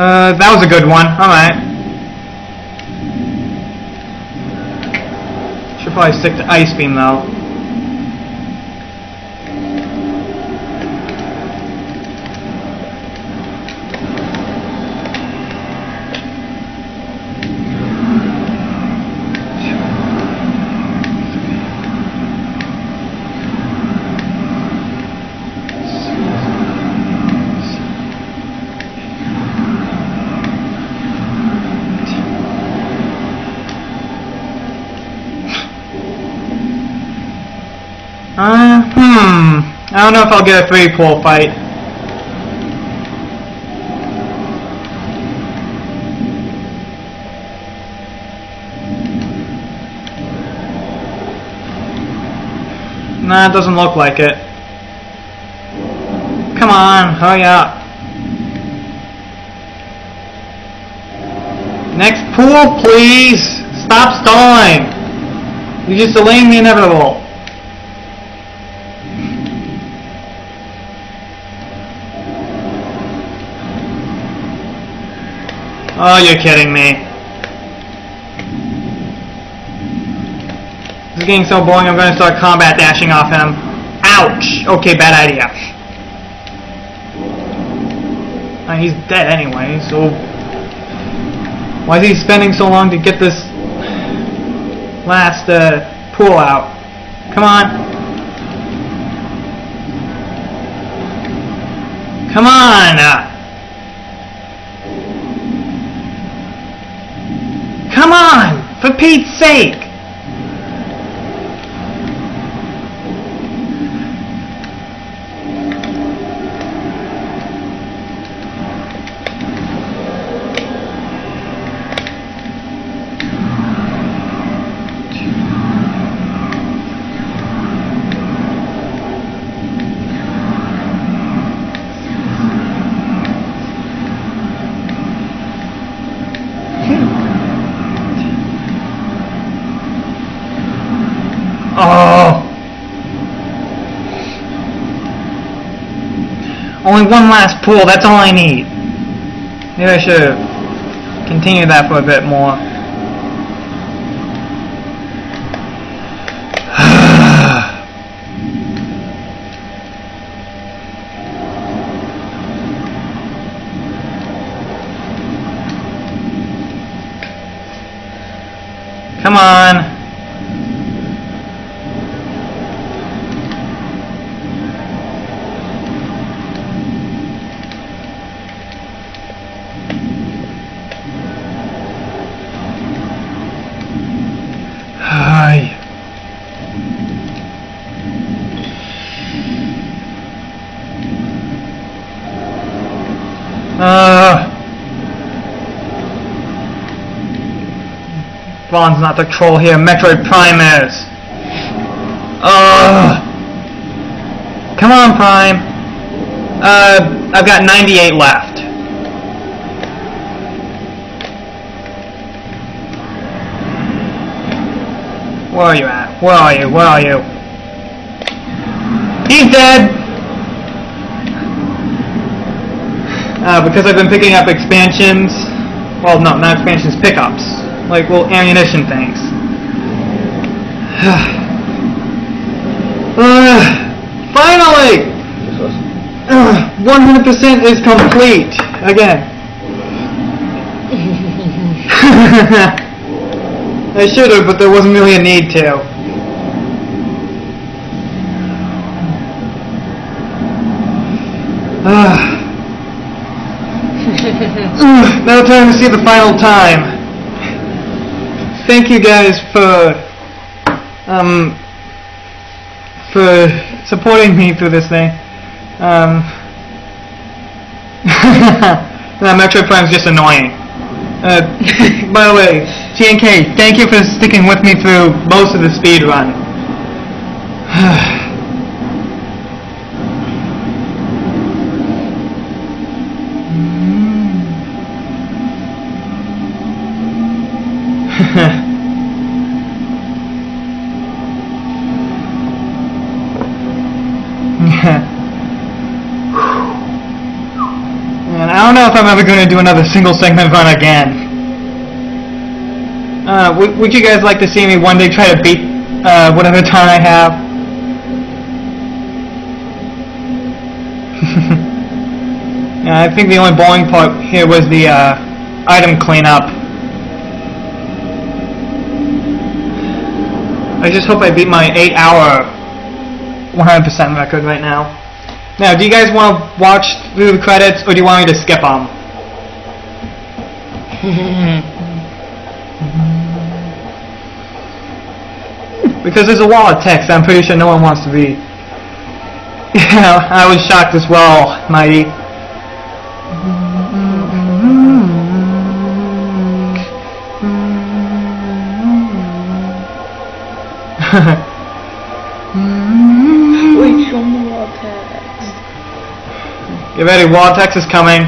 Uh, that was a good one. Alright. Should probably stick to Ice Beam, though. Uh, hmm. I don't know if I'll get a three-pool fight. Nah, it doesn't look like it. Come on, hurry up. Next pool, please! Stop stalling! You're just delaying the inevitable. Oh, you're kidding me. This is getting so boring, I'm gonna start combat dashing off him. Ouch! Okay, bad idea. Uh, he's dead anyway, so... Why is he spending so long to get this last uh, pool out? Come on. Come on! Uh, Come on! For Pete's sake! Oh! Only one last pool, that's all I need. Maybe I should continue that for a bit more. Come on. Hi. Uh. Vaughn's not the troll here. Metroid Prime is. Uh. Come on, Prime. Uh, I've got 98 left. Where are you at? Where are you? Where are you? He's dead! Uh, because I've been picking up expansions. Well, no, not expansions, pickups. Like little ammunition things. uh, finally! Uh, 100% is complete! Again. I should have, but there wasn't really a need to. Ah. Ugh, now time to see the final time. Thank you guys for um for supporting me through this thing. Um no, Metroid Prime's just annoying. Uh, by the way, TNK, thank you for sticking with me through most of the speed run. Man, I I don't know if I'm ever going to do another single segment run again. Uh, would, would you guys like to see me one day try to beat uh, whatever time I have? yeah, I think the only boring part here was the uh, item cleanup. I just hope I beat my 8 hour 100% record right now. Now, do you guys want to watch through the credits or do you want me to skip them? Because there's a wall of text, I'm pretty sure no one wants to be. Yeah, I was shocked as well, Mighty. Wait, show me the wall text. Get ready, text is coming.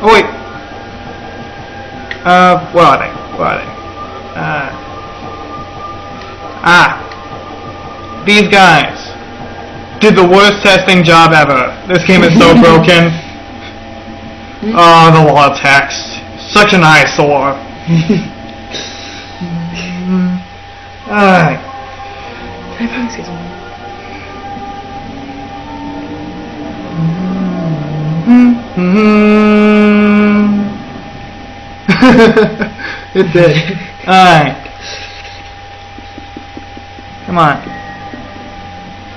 Oh wait. Uh, where are they? Where are they? Uh, ah. These guys did the worst testing job ever. This game is so broken. Oh, the wall text. Such an eyesore. Alright. Can I say something? it did. Alright. Come on.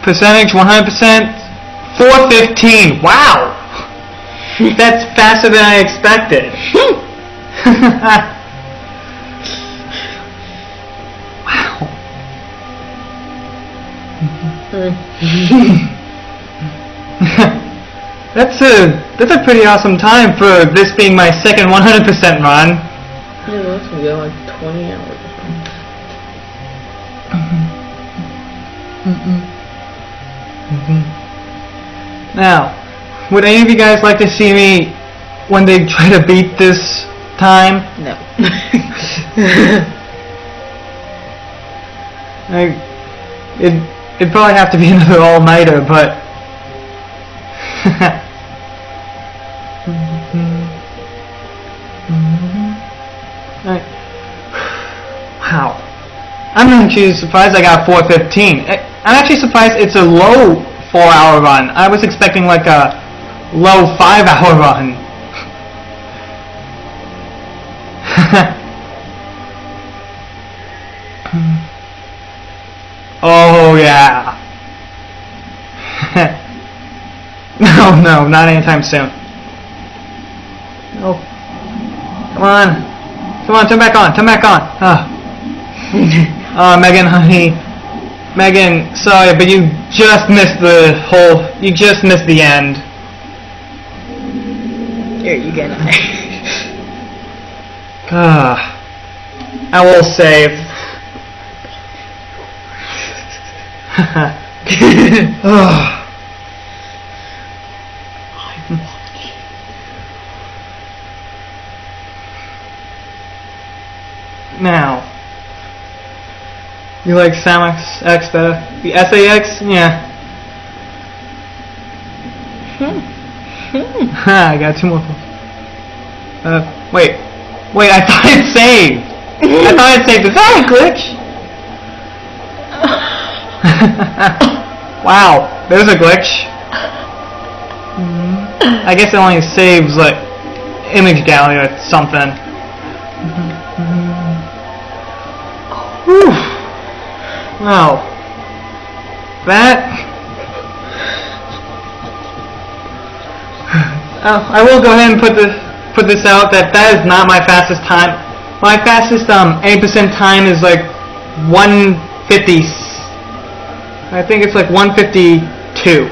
Percentage 100%. 415. Wow! That's faster than I expected. that's a that's a pretty awesome time for this being my second 100% run. Yeah, that's gonna go like 20 hours or something. Now, would any of you guys like to see me when they try to beat this time? No. I, it it'd probably have to be another all nighter, but wow. I'm actually surprised I got 415. I- eh, I'm actually surprised it's a low four hour run. I was expecting like a low five hour run. oh yeah. no, no, not anytime soon. No. Come on. Come on, turn back on, turn back on. Oh. Oh, Megan, honey. Megan, sorry, but you just missed the whole. You just missed the end. Here, you get it. Ah. I will save. Ah. Now, you like Samex X better? The SAX? Yeah. Hmm. Ha, I got two more. Uh, wait. Wait, I thought it saved! I thought it saved. Is that a glitch? wow, there's a glitch. I guess it only saves, like, image gallery or something. Whew. Wow. That... Uh, I will go ahead and put this put this out that that is not my fastest time. My fastest um 8% time is like 150. I think it's like 152.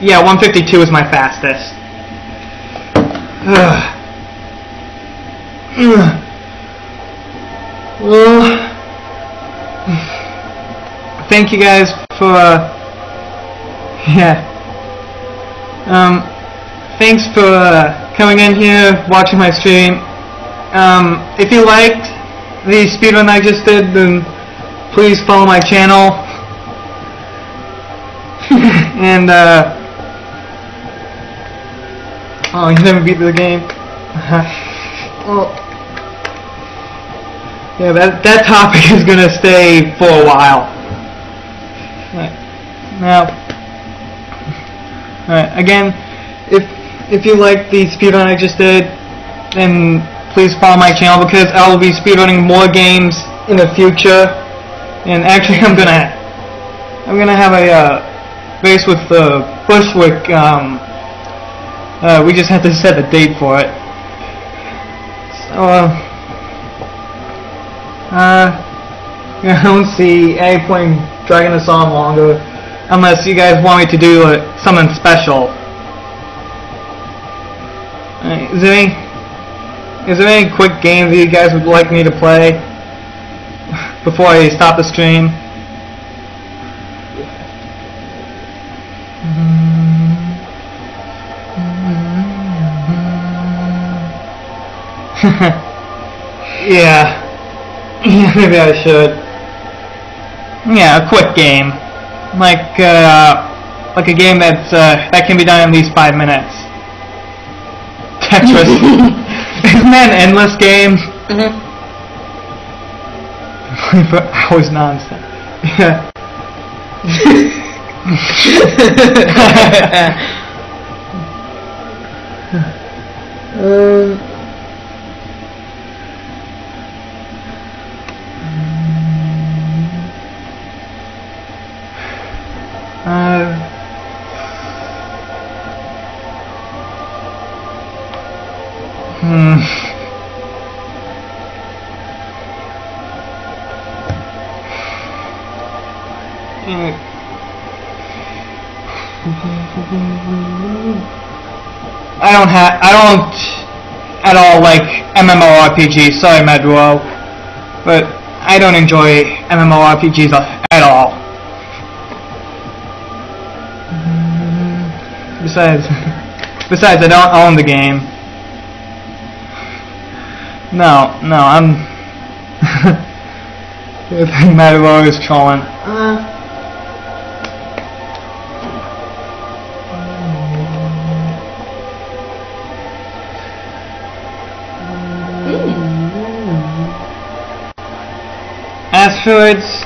Yeah, 152 is my fastest. Ugh. Ugh. Well, thank you guys for uh, yeah. Um, thanks for uh, coming in here, watching my stream. Um, if you liked the speedrun I just did, then please follow my channel. And uh, Oh, you never beat the game? well, yeah, that, that topic is gonna stay for a while. Right. Now, alright, again, if if you like the speedrun I just did, then please follow my channel because I will be speedrunning more games in the future. And actually, I'm gonna I'm gonna have a uh, with the Bushwick. Um, uh, we just have to set a date for it. So, uh, uh, I don't see any point in dragging this on longer unless you guys want me to do uh, something special. Uh, is there any is there any quick games that you guys would like me to play before I stop the stream? yeah. Yeah, maybe I should. Yeah, a quick game. Like, uh, like a game that's, uh, that can be done in at least five minutes. Tetris. Isn't that an endless game? Mm-hmm. For hours nonstop. Yeah. um. I don't have. I don't at all like MMORPGs. Sorry, Medro, but I don't enjoy MMORPGs at all. Besides, besides, I don't own the game. No, no, I'm. I think Matador is trolling. Asteroids,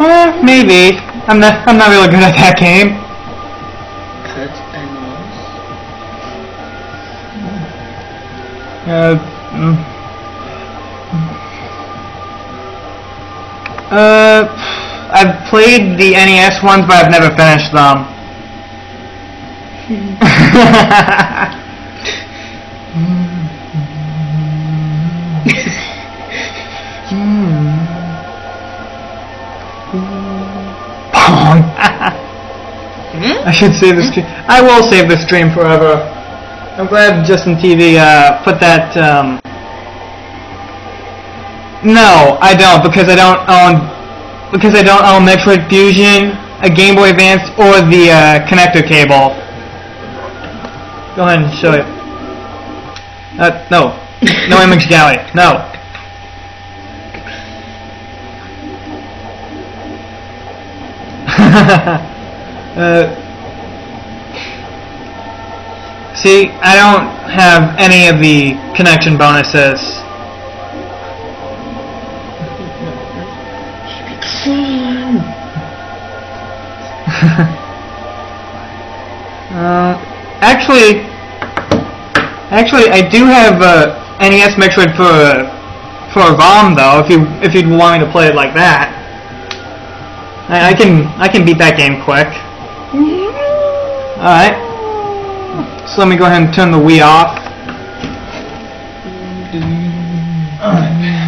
eh, maybe. I'm not. I'm not really good at that game. Cut animals. Uh, mm. uh, I've played the NES ones, but I've never finished them. Pong. I should save the stream. I will save this stream forever. I'm glad Justin TV uh, put that. Um... No, I don't because I don't own because I don't own Metroid Fusion, a Game Boy Advance, or the uh, connector cable. Go ahead and show it. Uh, no, no image gallery. No. uh, see, I don't have any of the connection bonuses. uh, actually, actually, I do have uh, NES Metroid for for ROM though. If you if you'd want me to play it like that, I, I can I can beat that game quick. Alright. So let me go ahead and turn the Wii off. Alright.